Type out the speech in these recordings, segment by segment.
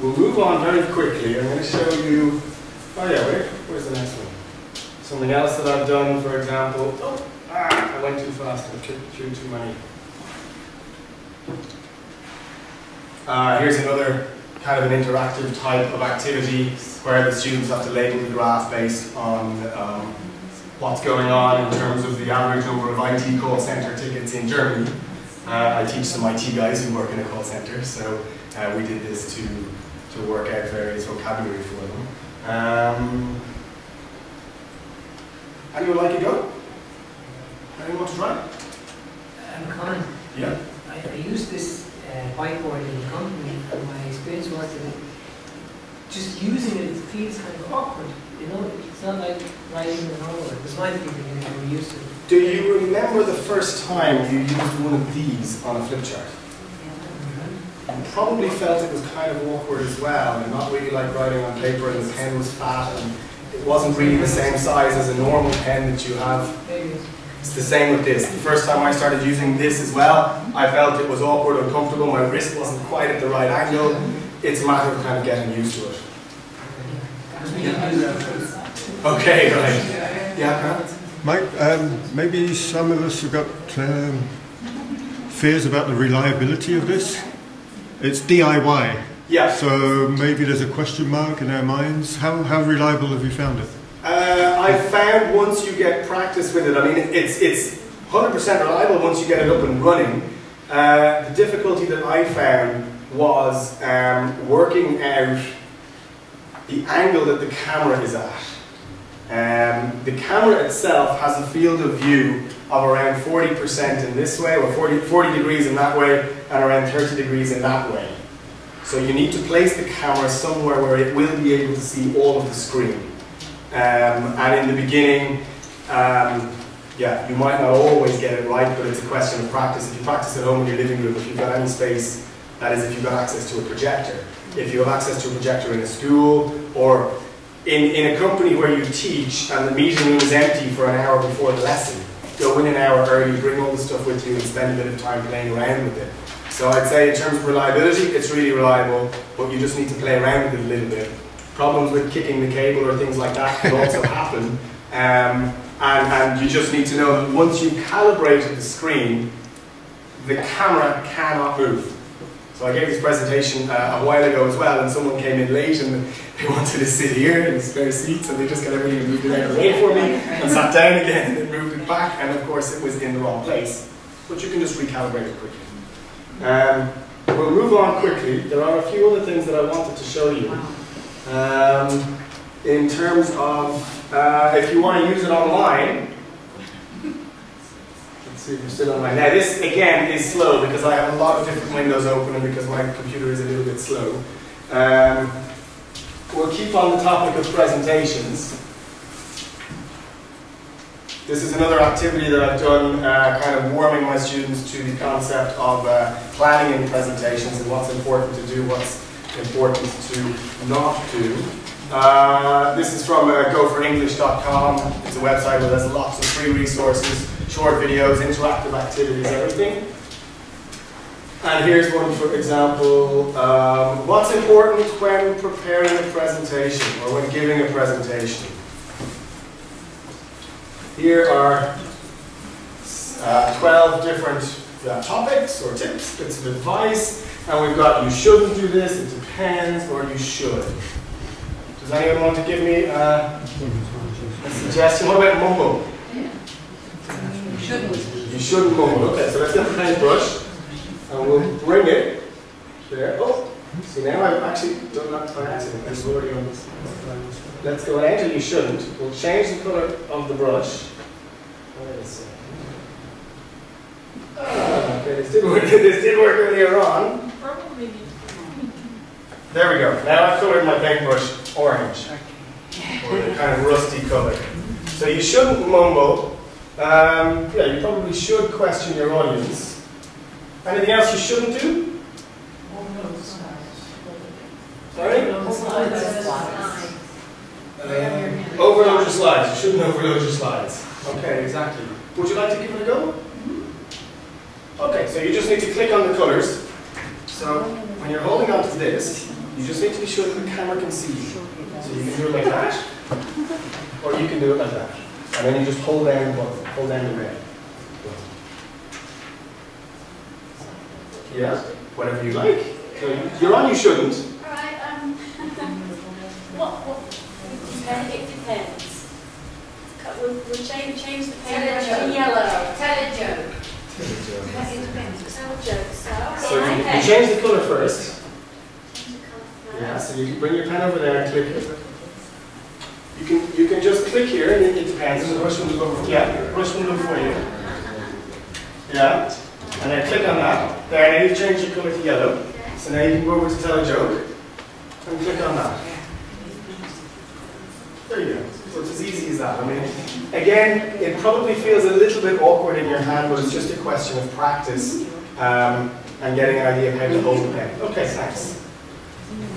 we'll move on very quickly. I'm going to show you, oh yeah, wait, where's the next one? Something else that I've done, for example, oh, ah, I went too fast, I clicked through too many. Uh, here's another kind of an interactive type of activity where the students have to label the graph based on um, what's going on in terms of the average number of IT call center tickets in Germany. Uh, I teach some IT guys who work in a call center, so uh, we did this to, to work out various vocabulary for them. Um, anyone like a go? Anyone want to try? Um, Colin, Yeah. I, I used this uh, whiteboard in the company, and my experience was that just using it, it feels kind of awkward. You know, it's not like writing an homework. It was my feeling when used to. Do you remember the first time you used one of these on a flip chart? Probably felt it was kind of awkward as well, and not really like writing on paper, and the pen was fat, and it wasn't really the same size as a normal pen that you have. It's the same with this. The first time I started using this as well, I felt it was awkward, uncomfortable, my wrist wasn't quite at the right angle. It's a matter of kind of getting used to it. Okay, right. Yeah? Mike, um, maybe some of us have got um, fears about the reliability of this. It's DIY, Yeah. so maybe there's a question mark in our minds. How, how reliable have you found it? Uh, I found once you get practice with it, I mean, it's, it's 100% reliable once you get it up and running. Uh, the difficulty that I found was um, working out the angle that the camera is at. Um, the camera itself has a field of view of around 40% in this way, or 40, 40 degrees in that way, and around 30 degrees in that way. So you need to place the camera somewhere where it will be able to see all of the screen. Um, and in the beginning, um, yeah, you might not always get it right, but it's a question of practice. If you practice at home in your living room, if you've got any space, that is if you've got access to a projector. If you have access to a projector in a school or in, in a company where you teach and the meeting room is empty for an hour before the lesson, go in an hour early, bring all the stuff with you and spend a bit of time playing around with it. So I'd say in terms of reliability, it's really reliable, but you just need to play around with it a little bit. Problems with kicking the cable or things like that can also happen. Um, and, and you just need to know that once you calibrated the screen, the camera cannot move. So I gave this presentation uh, a while ago as well, and someone came in late and they wanted to sit here in the spare seats, and they just got everything and moved it out of the way for me, and sat down again, and moved it back, and of course it was in the wrong place. But you can just recalibrate it quickly. Um, we'll move on quickly. There are a few other things that I wanted to show you. Um, in terms of, uh, if you want to use it online, see you're still online. Now this, again, is slow because I have a lot of different windows open and because my computer is a little bit slow. Um, we'll keep on the topic of presentations. This is another activity that I've done, uh, kind of warming my students to the concept of uh, planning in presentations and what's important to do, what's important to not do. Uh, this is from uh, gophorenglish.com. It's a website where there's lots of free resources, short videos, interactive activities, everything. And here's one, for example. Um, what's important when preparing a presentation or when giving a presentation? Here are uh, 12 different uh, topics or tips, bits of advice, and we've got you shouldn't do this, it depends, or you should. Does anyone want to give me uh, a suggestion? What about mumble? You shouldn't. You shouldn't mumble. Okay, so let's get the paintbrush, and we'll bring it there. Oh, see now I've actually done that by accident. It's already on this. Let's go ahead and you shouldn't. We'll change the colour of the brush. Wait a second. Ah, okay, this did work. This did work earlier on. Probably. There we go. Now I've colored my paintbrush orange, or the kind of rusty color. So you shouldn't mumble. Um, yeah, you probably should question your audience. Anything else you shouldn't do? Overload slides. Sorry? Um, overload your slides. You shouldn't overload your slides. Okay, exactly. Would you like to give it a go? Okay, so you just need to click on the colors. So when you're holding on to this, You just need to be sure that the camera can see you. So you can do it like that, or you can do it like that. And then you just hold down the button, hold down the red. Yeah, whatever you like. So you're on, you shouldn't. Alright, um, what, what, it depends. Cut- We'll, we'll change, change the Tell a paint joke. to yellow. Tell a joke. It depends, tell a joke, so. So you, you change the colour first. Change the colour Yeah, first. So you can bring your pen over there and click. You can you can just click here and it, depends. The brush will look yeah, the brush will look for you. Yeah. And then click on that. There, now you've changed your colour to yellow. So now you can go over to tell a joke and click on that. There you go. So it's as easy as that. I mean, again, it probably feels a little bit awkward in your hand, but it's just a question of practice um, and getting an idea of how to hold the pen. Okay, thanks.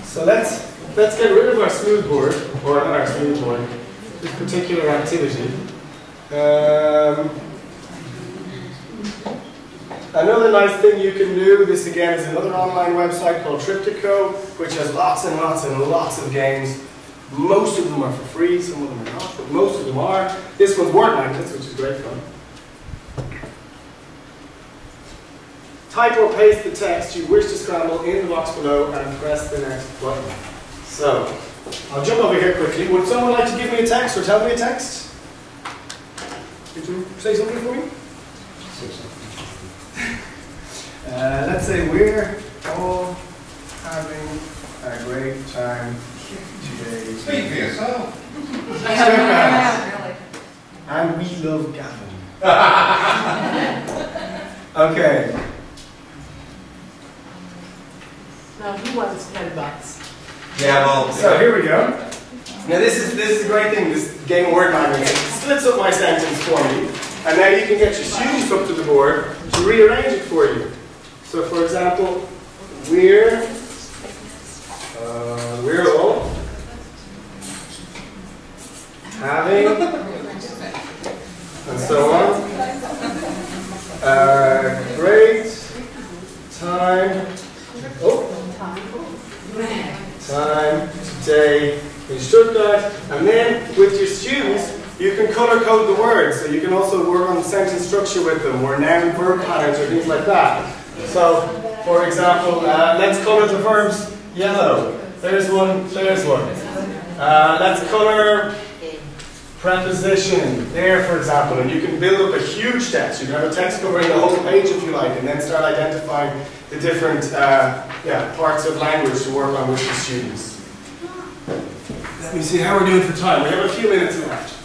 So let's let's get rid of our Smoothboard, or not our Smoothboard, this particular activity. Um, another nice thing you can do, this again is another online website called Triptico, which has lots and lots and lots of games. Most of them are for free, some of them are not, but most of them are. This one's word magnets, which is great fun. Type or paste the text you wish to scramble in the box below and press the next button. So, I'll jump over here quickly. Would someone like to give me a text or tell me a text? Could you say something for me? Uh, let's say we're all having a great time today. Speak for yourself. And we love Gavin. okay. Now, who wants ten bucks? Yeah, well, So here we go. Now this is this is a great thing. This game word magnet it splits up my sentence for me, and now you can get your students up to the board to rearrange it for you. So for example, we're uh, we're all having and so on a great time. Oh time today in Stuttgart. And then with your students, you can color code the words. So you can also work on sentence structure with them, or noun verb patterns, or things like that. So, for example, uh, let's color the verbs yellow. There's one, there's one. Uh, let's color preposition there, for example, and you can build up a huge text. You can have a text covering the whole page if you like, and then start identifying the different uh, yeah, parts of language to work on with the students. Let me see how we're doing for time. We have a few minutes left.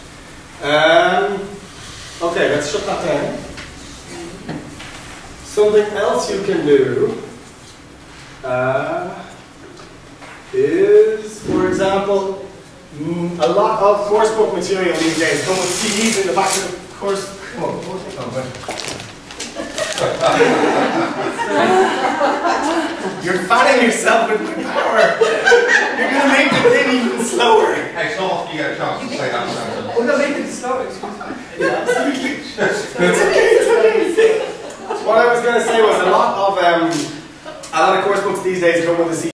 Um, okay, let's shut that down. Something else you can do uh, is, for example, mm, a lot of course book material these days come with CDs in the back of the course. Come on. Oh. You're fanning yourself with my power. You're going to make the thing even slower. Hey, it's not often you get a chance to say that sentence. Oh, no, make it slow, excuse me. Yeah, absolutely. It's okay, it's okay. What I was going to say was a lot of um, a lot of course books these days come with a.